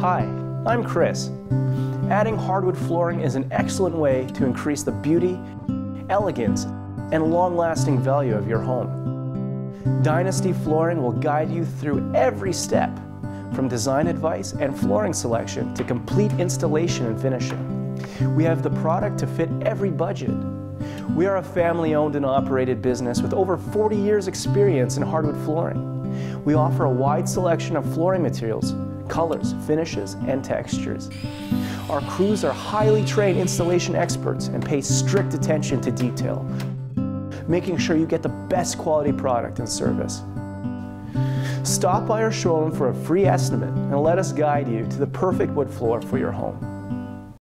Hi, I'm Chris. Adding hardwood flooring is an excellent way to increase the beauty, elegance, and long-lasting value of your home. Dynasty Flooring will guide you through every step, from design advice and flooring selection to complete installation and finishing. We have the product to fit every budget. We are a family-owned and operated business with over 40 years experience in hardwood flooring. We offer a wide selection of flooring materials, colors, finishes, and textures. Our crews are highly trained installation experts and pay strict attention to detail, making sure you get the best quality product and service. Stop by our showroom for a free estimate and let us guide you to the perfect wood floor for your home.